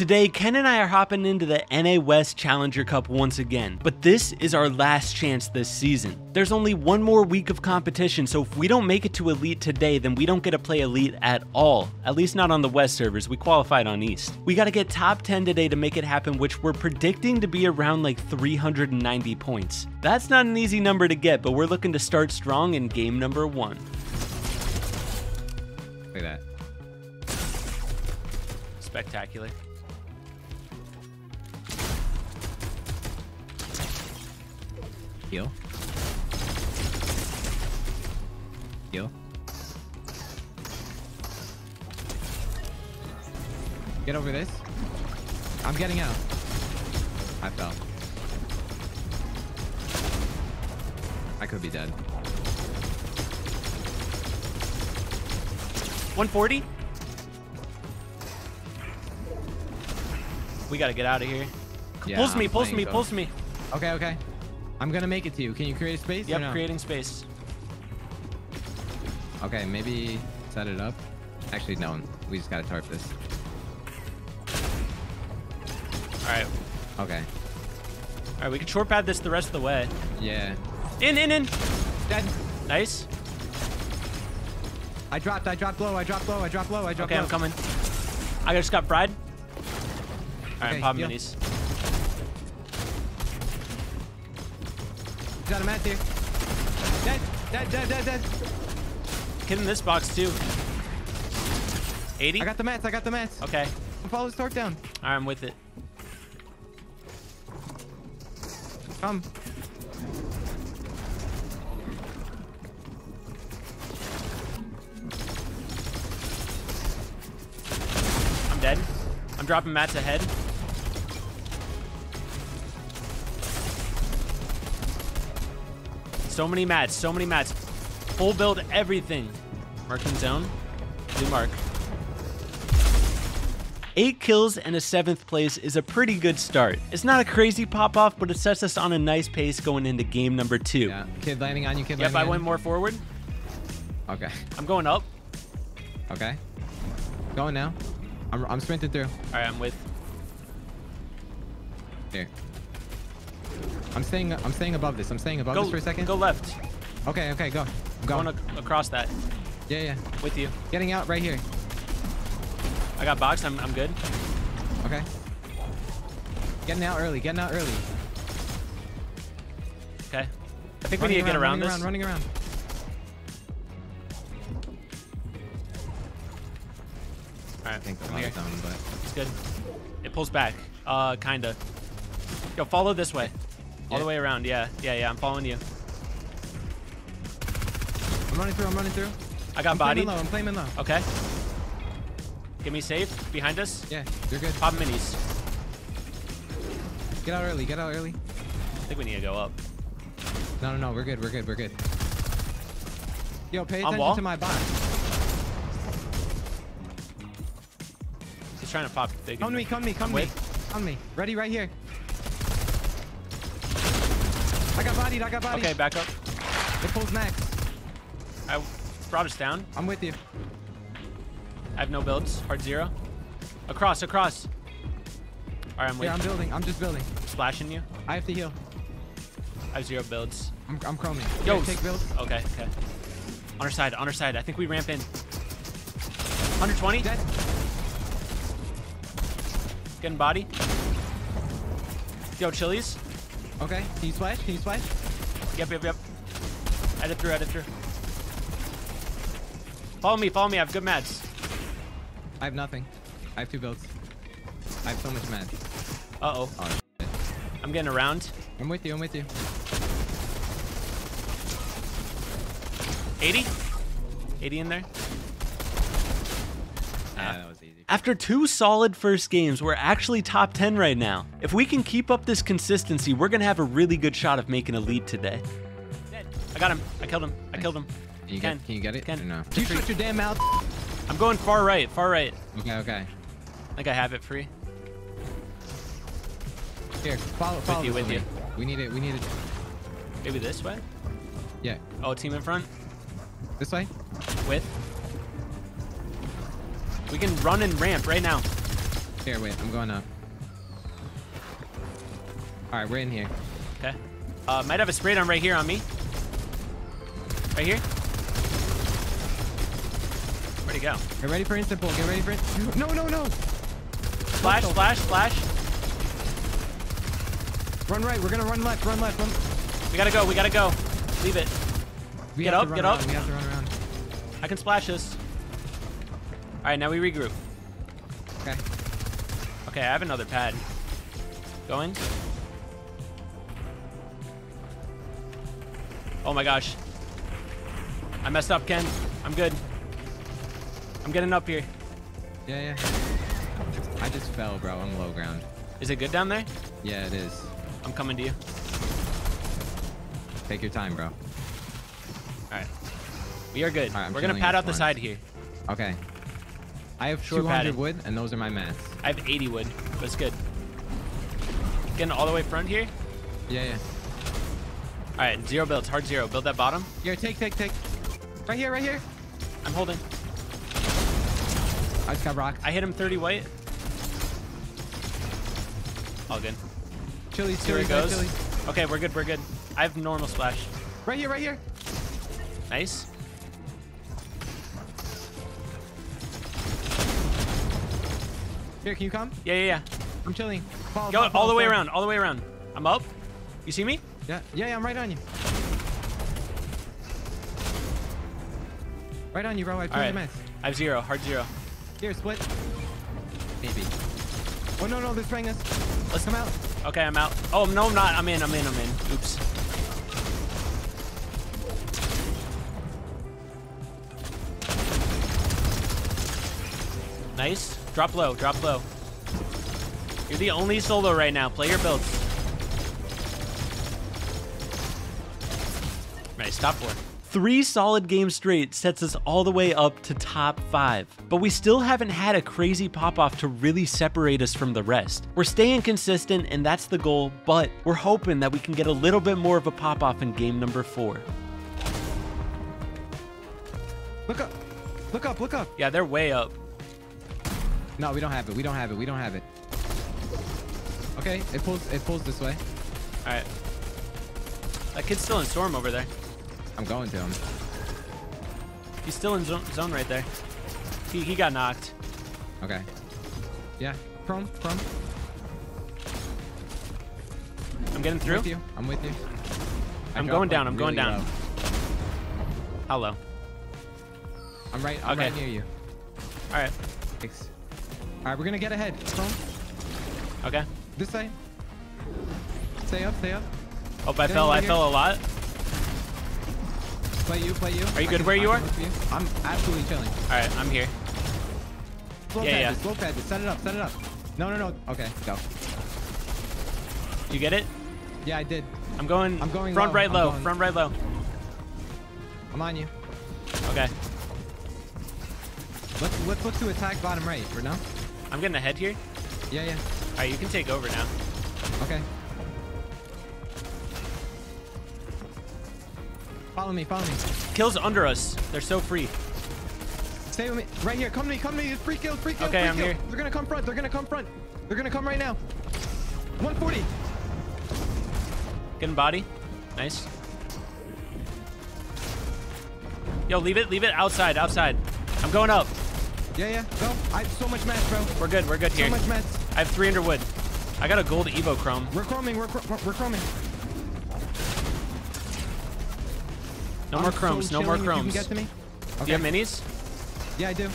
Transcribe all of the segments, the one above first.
Today, Ken and I are hopping into the NA West Challenger Cup once again, but this is our last chance this season. There's only one more week of competition, so if we don't make it to Elite today, then we don't get to play Elite at all. At least not on the West servers, we qualified on East. We gotta get top 10 today to make it happen, which we're predicting to be around like 390 points. That's not an easy number to get, but we're looking to start strong in game number one. Look at that. Spectacular. Heal. Heal. Get over this. I'm getting out. I fell. I could be dead. 140? We gotta get out of here. Yeah, pulls me, playing me, pulls me. Okay, okay. I'm gonna make it to you. Can you create a space? or Yep, no? creating space. Okay, maybe set it up. Actually, no. We just gotta tarp this. Alright. Okay. Alright, we can short pad this the rest of the way. Yeah. In, in, in. Dead. Nice. I dropped. I dropped low. I dropped low. I dropped low. I dropped Okay, low. Okay, I'm coming. I just got fried. Alright, Okay, I'm deal. minis. Got a mat here. Dead. Dead. Dead. Dead. Dead. Kid in this box too. 80? I got the mats. I got the mats. Okay. Follow his torque down. Alright, I'm with it. Come. I'm dead. I'm dropping mats ahead. So many mats, so many mats. Full build everything. Marking zone. Blue mark. Eight kills and a seventh place is a pretty good start. It's not a crazy pop off, but it sets us on a nice pace going into game number two. Yeah. Kid landing on you. Kid Yep, landing I went more forward. Okay. I'm going up. Okay. Going now. I'm, I'm sprinting through. All right, I'm with. Here. I'm staying. I'm staying above this. I'm staying above Go, this for a second. go left. Okay. Okay. Go. I'm Going going. ac- across that Yeah. Yeah. with you. Getting out right here. I got boxed. I'm, I'm good. Okay. Getting out early. Getting out early. Okay. I think we Running need to get around running this. Around, running around. All right, I think the I'm light here. is on, but It's good. It pulls back. Uh, kinda. Yo, follow this way. All the way around. Yeah, yeah, yeah. I'm following you. I'm running through. I'm running through. I got I'm body. claiming low. I'm claiming low. Okay. Get me safe. Behind us. Yeah. You're good. Pop minis. Get out early. Get out early. I think we need to go up. No, no, no. We're good. We're good. We're good. Yo, pay attention to my box. He's trying to pop big. Come to me. Come to me. Come to me. Wait. Come to me. Ready right here. I got bodied. I got bodied. Okay, back up. It pulls max. I brought us down. I'm with you. I have no builds. Hard zero. Across, across. All right, I'm with Yeah, I'm building. I'm just building. splashing you. I have to heal. I have zero builds. I'm, I'm chroming. Yo, Yo, take build. Okay, okay. On our side, on our side. I think we ramp in. 120. Dead. Getting body. Yo, chilies. Okay. Can you splash? Can you splash? Yep, yep, yep. Edit through, edit through. Follow me, follow me. I have good mats. I have nothing. I have two builds. I have so much mad. Uh-oh. Oh. I'm getting around. I'm with you. I'm with you. 80? 80 in there. Yeah, that was easy. After two solid first games, we're actually top 10 right now. If we can keep up this consistency, we're gonna have a really good shot of making Elite today. I got him. I killed him. I killed him. Can you Ken, get? Can you get it? Ken, no. Can You shut your damn mouth. I'm going far right, far right. Okay. Okay. I think I have it free. Here, follow. Follow with you, this with you. me. We need it. We need it. Maybe this way? Yeah. Oh, team in front? This way. With? We can run and ramp right now. Here, wait. I'm going up. All right, we're in here. Okay. Uh, might have a spray down right here on me. Right here. Where'd he go? Get ready for instant pull. Get ready for it. No, no, no. Flash, flash, flash. Run right. We're gonna run left. Run left. Run. We gotta go. We gotta go. Leave it. We Get up, get around, up. We have to run around. I can splash this. All right, now we regroup. Okay. Okay, I have another pad. Going. Oh my gosh. I messed up, Ken. I'm good. I'm getting up here. Yeah, yeah. I just fell, bro. I'm low ground. Is it good down there? Yeah, it is. I'm coming to you. Take your time, bro. All right. We are good. All right, We're gonna pad out the side here. Okay. I have Short 200 padding. wood, and those are my mats. I have 80 wood. That's good. Getting all the way front here. Yeah, yeah. All right, zero builds, hard zero. Build that bottom. Here, take, take, take. Right here, right here. I'm holding. I just got rocked. I hit him 30 white. All good. Chili, chili, goes. chili. Okay, we're good. We're good. I have normal splash. Right here, right here. Nice. Here, can you come? Yeah, yeah, yeah. I'm chilling. Follow, Go follow, all follow, the way around. All the way around. I'm up. You see me? Yeah, yeah, yeah, I'm right on you. Right on you, bro. I you right. mats. I have zero. Hard zero. Here, split. Maybe. Oh no, no, they're spraying us. Let's Come out. Okay, I'm out. Oh no, I'm not. I'm in. I'm in. I'm in. Oops. Nice. Drop low. Drop low. You're the only solo right now. Play your builds. Nice. Top four. Three solid games straight sets us all the way up to top five. But we still haven't had a crazy pop off to really separate us from the rest. We're staying consistent, and that's the goal, but we're hoping that we can get a little bit more of a pop off in game number four. Look up. Look up, look up. Yeah, they're way up. No, we don't have it. We don't have it. We don't have it. Okay, it pulls it pulls this way. All right. That kid's still in storm over there. I'm going to him. He's still in zone, zone right there. He, he got knocked. Okay. Yeah. Chrome, chrome. I'm getting through. With you. I'm with you. I'm going down, I'm going down. low. How low? I'm right. I'm Okay. right near you. All right. Thanks. All right, we're gonna get ahead. Okay. This side. Stay up. Stay up. Oh, I fell. I here. fell a lot. Play you. Play you. Are you I good where you are? you. I'm absolutely chilling. All right. I'm here. Slow Yeah, pad yeah. this. Slow pad this. Set it up. Set it up. No, no, no. Okay, go. You get it? Yeah, I did. I'm going. I'm going front low. right low. Front right low. I'm on you. Okay. Let's let's look to attack bottom right for now. I'm getting ahead here. Yeah, yeah. All right. You can take over now. Okay. Follow me. Follow me. Kills under us. They're so free. Stay with me. Right here. Come to me. Come to me. Free kill. Free kill. Okay, free I'm kill. here. They're gonna come front. They're gonna come front. They're gonna come right now. 140. Getting body. Nice. Yo, leave it. Leave it outside. Outside. I'm going up. Yeah, yeah. Go. I have so much mats, bro. We're good. We're good So here. much mats. I have 300 wood. I got a gold Evo Chrome. We're chroming. We're chr- we're, chroming. No I'm more so chromes. No more chromes. You can get to me. Do you have minis? Yeah, I do.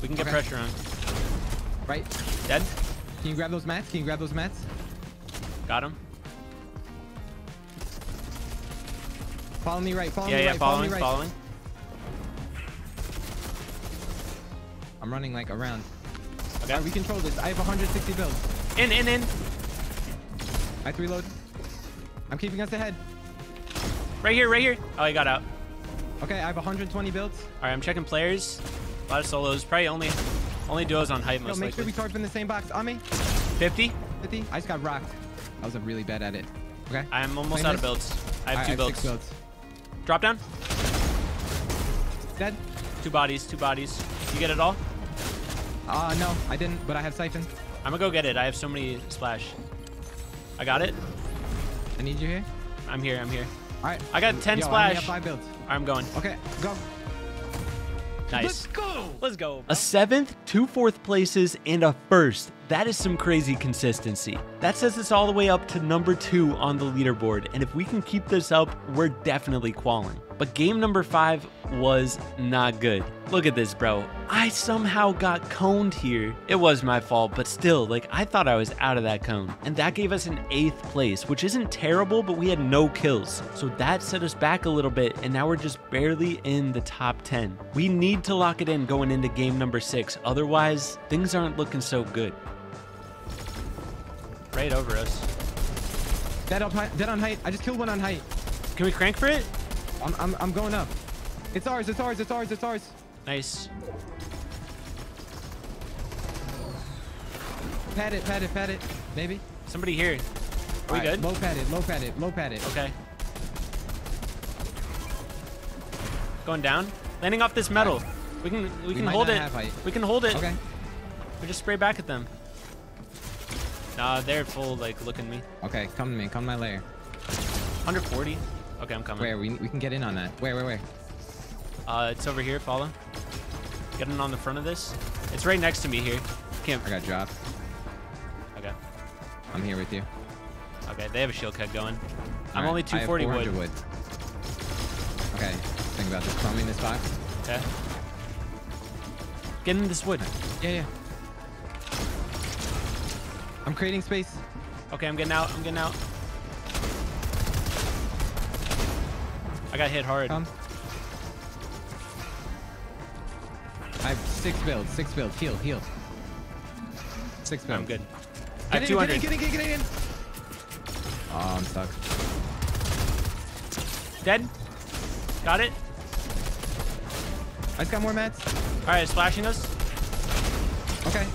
We can get Okay. pressure on. Right. Dead? Can you grab those mats? Can you grab those mats? Got him. Follow me right. Follow Yeah, me yeah, right. follow me following, right. following. I'm running like around. Okay. Alright, we control this. I have 160 builds. In, in, in. I have to reload. I'm keeping us ahead. Right here, right here. Oh, he got out. Okay, I have 120 builds. All right, I'm checking players. A lot of solos. Probably only only duos on height Yo, most make sure we target in the same box. On me. 50. 50. I just got rocked. I was really bad at it. Okay. I'm almost out of this. builds. I have Alright, two I builds. six builds. Drop down. Dead. Two bodies, two bodies. You get it all? Uh, no, I didn't, but I have siphon. I'm gonna go get it. I have so many splash. I got it. I need you here. I'm here. I'm here. All right. I got 10 Yo, I only splash. have five builds. I'm going. Okay, go. Nice. Let's go. Let's go. A seventh, two fourth places, and a first. That is some crazy consistency. That sets us all the way up to number two on the leaderboard, and if we can keep this up, we're definitely qualling. But game number five was not good. Look at this, bro. I somehow got coned here. It was my fault, but still, like, I thought I was out of that cone. And that gave us an eighth place, which isn't terrible, but we had no kills. So that set us back a little bit, and now we're just barely in the top 10. We need to lock it in going into game number six, otherwise, things aren't looking so good. Right over us. Dead up, dead on height. I just killed one on height. Can we crank for it? I'm, I'm, I'm going up. It's ours. It's ours. It's ours. It's ours. Nice. Pat it. Pat it. Pat it. Maybe. Somebody here. Are we Alright, good? Low pat it, Low pat it, Low pat it. Okay. Going down. Landing off this metal. We can we, We can hold it. We can hold it. Okay. We just spray back at them. Nah, they're full like looking me. Okay. Come to me. Come to my lair. 140. Okay, I'm coming. Where? We, we can get in on that. Where? Where? Where? Uh, it's over here. Follow. Getting on the front of this. It's right next to me here. Can't. I got dropped. Okay. I'm here with you. Okay. They have a shield cut going. I'm Alright, only I have 240 wood. wood. Okay. Think about this. Chrome in this box. Okay. Get in this wood. Yeah, yeah. I'm creating space. Okay, I'm getting out. I'm getting out. I got hit hard. Come. I have six builds. Six builds. Heal. Heal. Six builds. I'm good. I Get have in, 200. Get in, get in, get in, get in. Oh, I'm stuck. Dead. Got it. I just got more mats. All right, splashing us. Okay.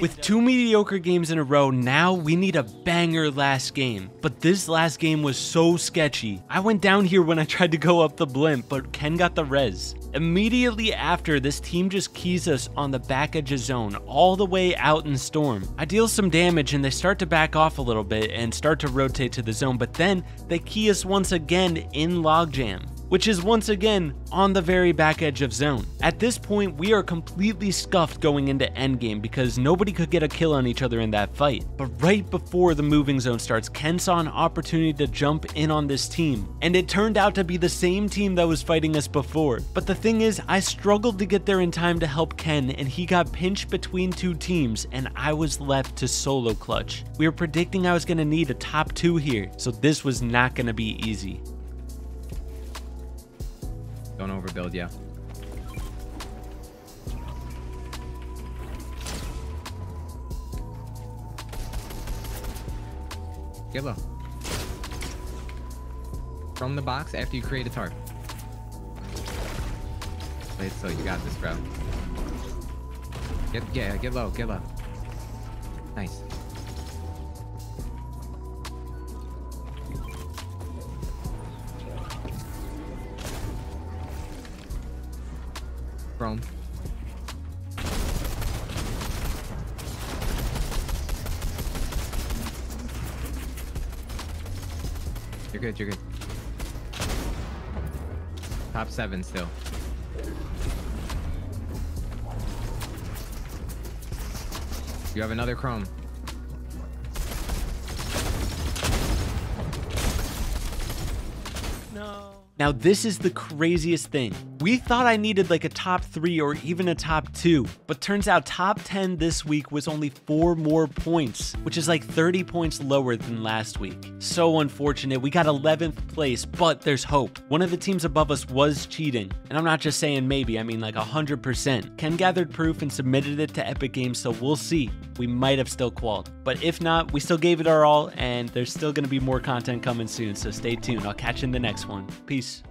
With two mediocre games in a row, now we need a banger last game. But this last game was so sketchy. I went down here when I tried to go up the blimp, but Ken got the res. Immediately after, this team just keys us on the back edge of zone, all the way out in storm. I deal some damage and they start to back off a little bit and start to rotate to the zone, but then they key us once again in logjam which is once again on the very back edge of zone. At this point, we are completely scuffed going into endgame because nobody could get a kill on each other in that fight. But right before the moving zone starts, Ken saw an opportunity to jump in on this team, and it turned out to be the same team that was fighting us before. But the thing is, I struggled to get there in time to help Ken, and he got pinched between two teams, and I was left to solo clutch. We were predicting I was gonna need a top two here, so this was not gonna be easy. Don't overbuild, yeah. Get low. From the box after you create a tarp. Wait, so you got this, bro. Get, yeah, get low, get low. Nice. Good, you're good. Top seven still. You have another chrome. No. Now, this is the craziest thing. We thought I needed like a top three or even a top two, but turns out top 10 this week was only four more points, which is like 30 points lower than last week. So unfortunate. We got 11th place, but there's hope. One of the teams above us was cheating, and I'm not just saying maybe, I mean like 100%. Ken gathered proof and submitted it to Epic Games, so we'll see. We might have still qualled. But if not, we still gave it our all, and there's still gonna be more content coming soon, so stay tuned. I'll catch you in the next one. Peace.